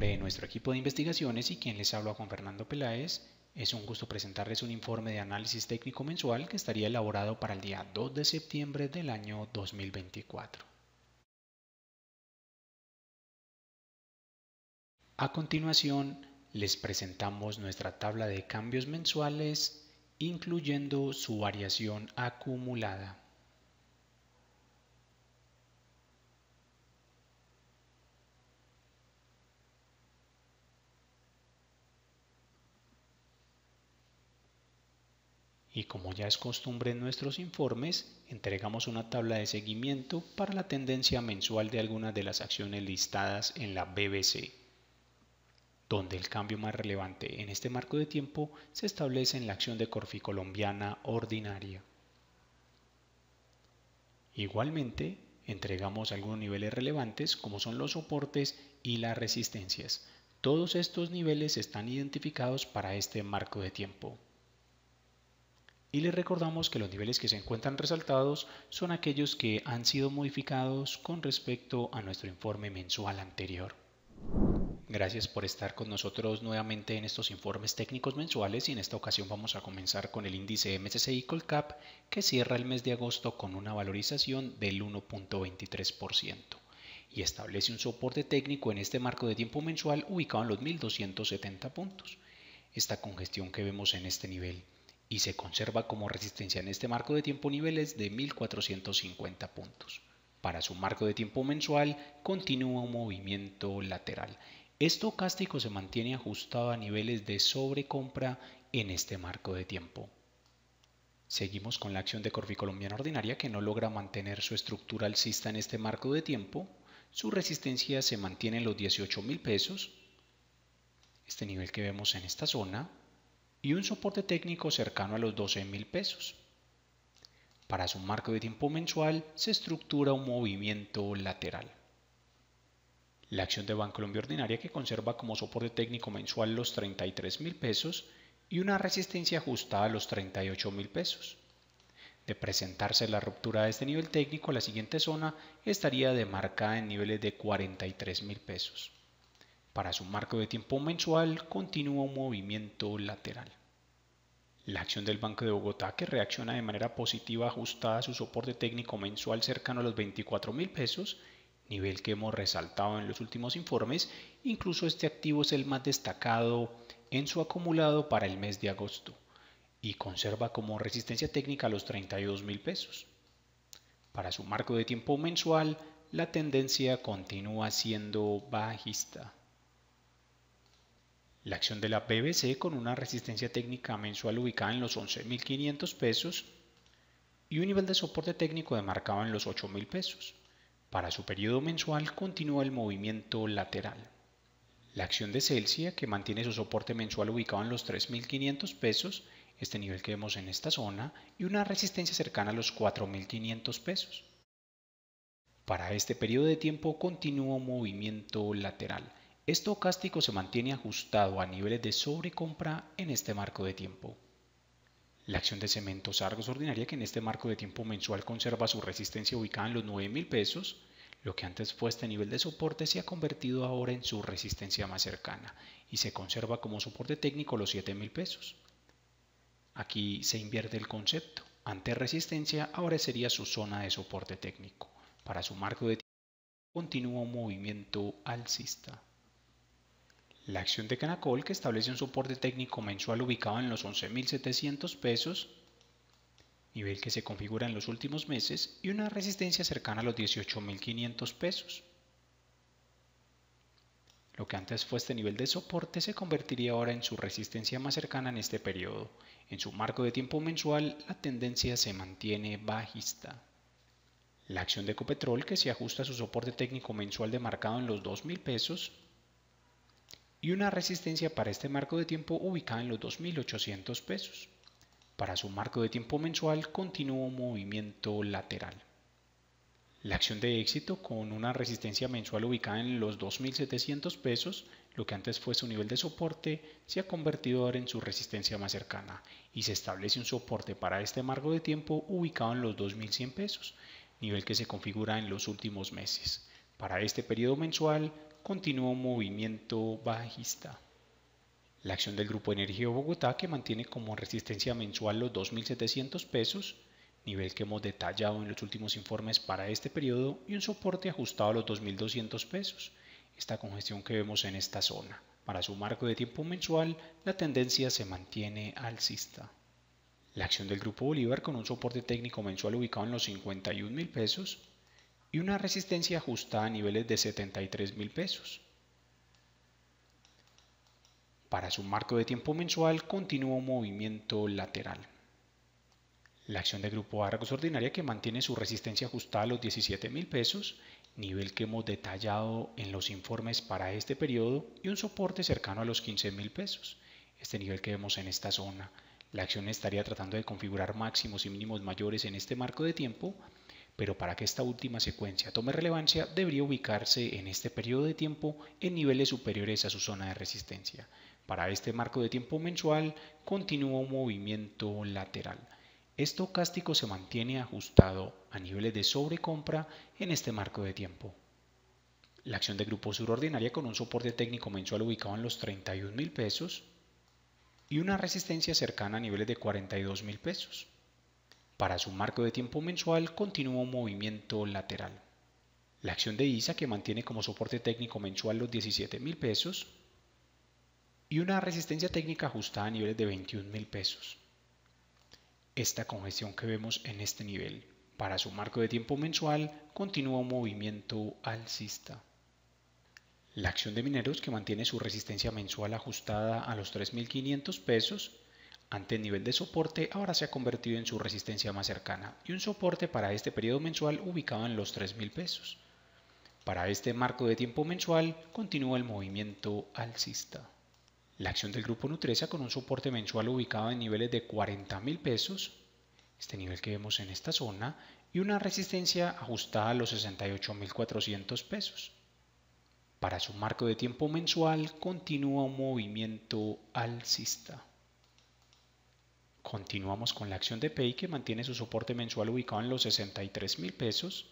de nuestro equipo de investigaciones y quien les habla Juan Fernando Peláez, es un gusto presentarles un informe de análisis técnico mensual que estaría elaborado para el día 2 de septiembre del año 2024. A continuación, les presentamos nuestra tabla de cambios mensuales, incluyendo su variación acumulada. Y como ya es costumbre en nuestros informes, entregamos una tabla de seguimiento para la tendencia mensual de algunas de las acciones listadas en la BBC, donde el cambio más relevante en este marco de tiempo se establece en la acción de Corfi colombiana ordinaria. Igualmente, entregamos algunos niveles relevantes como son los soportes y las resistencias. Todos estos niveles están identificados para este marco de tiempo y les recordamos que los niveles que se encuentran resaltados son aquellos que han sido modificados con respecto a nuestro informe mensual anterior. Gracias por estar con nosotros nuevamente en estos informes técnicos mensuales y en esta ocasión vamos a comenzar con el índice MSCI Colcap que cierra el mes de agosto con una valorización del 1.23% y establece un soporte técnico en este marco de tiempo mensual ubicado en los 1270 puntos. Esta congestión que vemos en este nivel y se conserva como resistencia en este marco de tiempo niveles de 1450 puntos. Para su marco de tiempo mensual continúa un movimiento lateral. Estocástico se mantiene ajustado a niveles de sobrecompra en este marco de tiempo. Seguimos con la acción de Corfi Colombiana Ordinaria que no logra mantener su estructura alcista en este marco de tiempo. Su resistencia se mantiene en los 18 mil pesos. Este nivel que vemos en esta zona y un soporte técnico cercano a los 12 mil pesos. Para su marco de tiempo mensual se estructura un movimiento lateral. La acción de Banco Colombia Ordinaria que conserva como soporte técnico mensual los 33 mil pesos y una resistencia ajustada a los 38 mil pesos. De presentarse la ruptura de este nivel técnico, la siguiente zona estaría demarcada en niveles de 43 mil pesos. Para su marco de tiempo mensual continúa un movimiento lateral. La acción del Banco de Bogotá que reacciona de manera positiva ajustada a su soporte técnico mensual cercano a los 24 mil pesos, nivel que hemos resaltado en los últimos informes, incluso este activo es el más destacado en su acumulado para el mes de agosto y conserva como resistencia técnica los 32 mil pesos. Para su marco de tiempo mensual, la tendencia continúa siendo bajista. La acción de la BBC con una resistencia técnica mensual ubicada en los 11.500 pesos y un nivel de soporte técnico demarcado en los 8.000 pesos. Para su periodo mensual continúa el movimiento lateral. La acción de Celsia, que mantiene su soporte mensual ubicado en los 3.500 pesos, este nivel que vemos en esta zona, y una resistencia cercana a los 4.500 pesos. Para este periodo de tiempo continúa movimiento lateral. Estocástico se mantiene ajustado a niveles de sobrecompra en este marco de tiempo. La acción de cementos Argos ordinaria que en este marco de tiempo mensual conserva su resistencia ubicada en los 9 mil pesos, lo que antes fue este nivel de soporte se ha convertido ahora en su resistencia más cercana y se conserva como soporte técnico los 7 mil pesos. Aquí se invierte el concepto. Ante resistencia ahora sería su zona de soporte técnico. Para su marco de tiempo continúa un movimiento alcista. La acción de Canacol, que establece un soporte técnico mensual ubicado en los 11.700 pesos, nivel que se configura en los últimos meses, y una resistencia cercana a los 18.500 pesos. Lo que antes fue este nivel de soporte se convertiría ahora en su resistencia más cercana en este periodo. En su marco de tiempo mensual, la tendencia se mantiene bajista. La acción de Ecopetrol, que se ajusta a su soporte técnico mensual demarcado en los 2.000 pesos, y una resistencia para este marco de tiempo ubicada en los 2.800 pesos. Para su marco de tiempo mensual continúa un movimiento lateral. La acción de éxito con una resistencia mensual ubicada en los 2.700 pesos, lo que antes fue su nivel de soporte, se ha convertido ahora en su resistencia más cercana y se establece un soporte para este marco de tiempo ubicado en los 2.100 pesos, nivel que se configura en los últimos meses. Para este periodo mensual continúa un movimiento bajista. La acción del Grupo Energía Bogotá que mantiene como resistencia mensual los 2.700 pesos, nivel que hemos detallado en los últimos informes para este periodo, y un soporte ajustado a los 2.200 pesos, esta congestión que vemos en esta zona. Para su marco de tiempo mensual, la tendencia se mantiene alcista. La acción del Grupo Bolívar con un soporte técnico mensual ubicado en los 51 mil pesos y una resistencia ajustada a niveles de 73 mil pesos. Para su marco de tiempo mensual continúa un movimiento lateral. La acción del Grupo Argos Ordinaria que mantiene su resistencia ajustada a los 17 mil pesos nivel que hemos detallado en los informes para este periodo y un soporte cercano a los 15 mil pesos, este nivel que vemos en esta zona. La acción estaría tratando de configurar máximos y mínimos mayores en este marco de tiempo, pero para que esta última secuencia tome relevancia debería ubicarse en este periodo de tiempo en niveles superiores a su zona de resistencia. Para este marco de tiempo mensual continúa un movimiento lateral estocástico se mantiene ajustado a niveles de sobrecompra en este marco de tiempo. La acción de Grupo Sur ordinaria con un soporte técnico mensual ubicado en los 31 mil pesos y una resistencia cercana a niveles de 42 mil pesos. Para su marco de tiempo mensual continúa un movimiento lateral. La acción de ISA que mantiene como soporte técnico mensual los 17 mil pesos y una resistencia técnica ajustada a niveles de 21 mil pesos esta congestión que vemos en este nivel. Para su marco de tiempo mensual continúa un movimiento alcista. La acción de mineros que mantiene su resistencia mensual ajustada a los 3.500 pesos ante el nivel de soporte ahora se ha convertido en su resistencia más cercana y un soporte para este periodo mensual ubicado en los 3.000 pesos. Para este marco de tiempo mensual continúa el movimiento alcista. La acción del grupo Nutresa con un soporte mensual ubicado en niveles de 40 mil pesos, este nivel que vemos en esta zona, y una resistencia ajustada a los 68.400 pesos. Para su marco de tiempo mensual continúa un movimiento alcista. Continuamos con la acción de PEI que mantiene su soporte mensual ubicado en los 63 mil pesos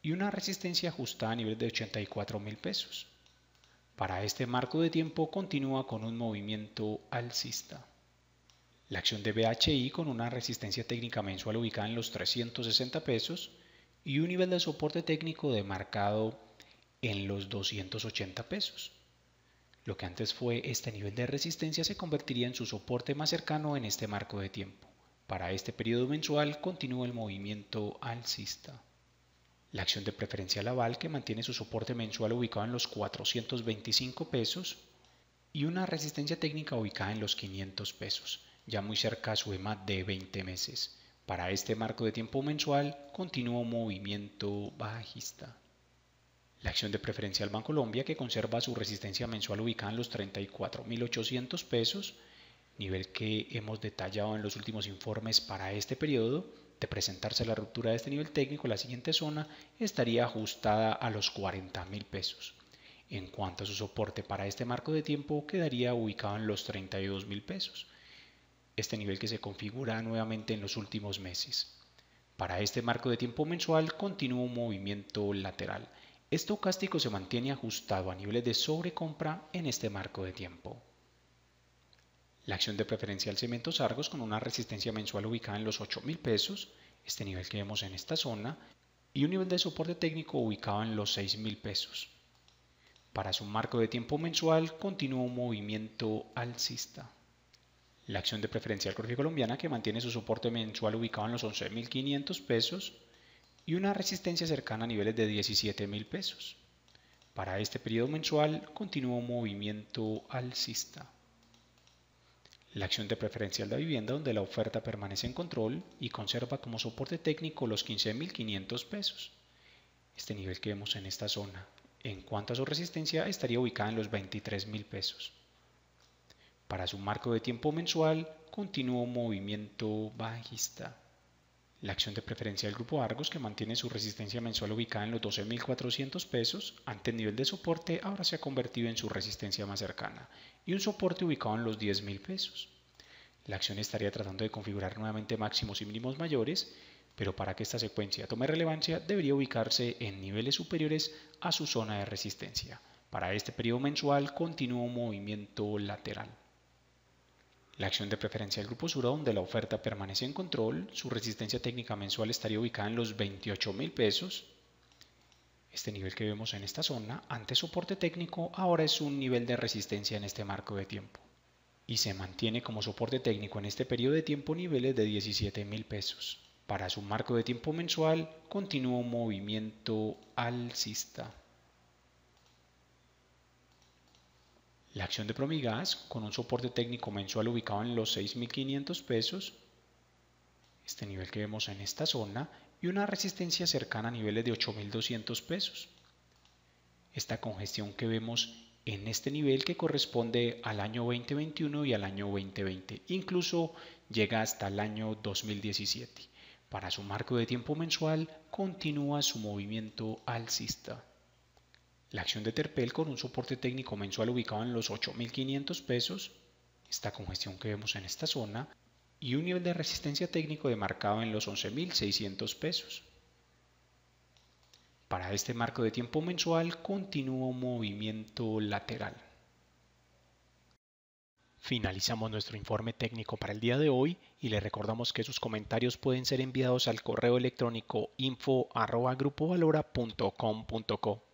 y una resistencia ajustada a niveles de 84 mil pesos. Para este marco de tiempo continúa con un movimiento alcista. La acción de BHI con una resistencia técnica mensual ubicada en los 360 pesos y un nivel de soporte técnico demarcado en los 280 pesos. Lo que antes fue este nivel de resistencia se convertiría en su soporte más cercano en este marco de tiempo. Para este periodo mensual continúa el movimiento alcista. La acción de preferencial aval que mantiene su soporte mensual ubicado en los 425 pesos y una resistencia técnica ubicada en los 500 pesos, ya muy cerca a su EMA de 20 meses. Para este marco de tiempo mensual continúa un movimiento bajista. La acción de preferencial Bancolombia que conserva su resistencia mensual ubicada en los 34.800 pesos, nivel que hemos detallado en los últimos informes para este periodo, de presentarse la ruptura de este nivel técnico, la siguiente zona estaría ajustada a los 40 mil pesos. En cuanto a su soporte para este marco de tiempo, quedaría ubicado en los 32 mil pesos, este nivel que se configura nuevamente en los últimos meses. Para este marco de tiempo mensual continúa un movimiento lateral. Estocástico se mantiene ajustado a niveles de sobrecompra en este marco de tiempo. La acción de preferencial Cementos Argos con una resistencia mensual ubicada en los 8 mil pesos, este nivel que vemos en esta zona, y un nivel de soporte técnico ubicado en los 6 mil pesos. Para su marco de tiempo mensual continúa un movimiento alcista. La acción de preferencial Corfía Colombiana que mantiene su soporte mensual ubicado en los 11.500 pesos y una resistencia cercana a niveles de 17 mil pesos. Para este periodo mensual continúa un movimiento alcista la acción de preferencial de vivienda donde la oferta permanece en control y conserva como soporte técnico los 15.500 pesos. Este nivel que vemos en esta zona. En cuanto a su resistencia estaría ubicada en los 23.000 pesos. Para su marco de tiempo mensual continúa un movimiento bajista. La acción de preferencia del grupo Argos que mantiene su resistencia mensual ubicada en los 12.400 pesos ante el nivel de soporte ahora se ha convertido en su resistencia más cercana y un soporte ubicado en los 10.000 pesos. La acción estaría tratando de configurar nuevamente máximos y mínimos mayores, pero para que esta secuencia tome relevancia debería ubicarse en niveles superiores a su zona de resistencia. Para este periodo mensual continúa un movimiento lateral. La acción de preferencia del grupo Sura, donde la oferta permanece en control, su resistencia técnica mensual estaría ubicada en los 28 mil pesos. Este nivel que vemos en esta zona, antes soporte técnico, ahora es un nivel de resistencia en este marco de tiempo. Y se mantiene como soporte técnico en este periodo de tiempo niveles de 17 mil pesos. Para su marco de tiempo mensual, continúa un movimiento alcista. La acción de Promigas, con un soporte técnico mensual ubicado en los 6.500 pesos, este nivel que vemos en esta zona, y una resistencia cercana a niveles de 8.200 pesos. Esta congestión que vemos en este nivel que corresponde al año 2021 y al año 2020, incluso llega hasta el año 2017. Para su marco de tiempo mensual continúa su movimiento alcista. La acción de Terpel con un soporte técnico mensual ubicado en los 8.500 pesos, esta congestión que vemos en esta zona, y un nivel de resistencia técnico demarcado en los 11.600 pesos. Para este marco de tiempo mensual continúa movimiento lateral. Finalizamos nuestro informe técnico para el día de hoy y le recordamos que sus comentarios pueden ser enviados al correo electrónico info.grupovalora.com.co.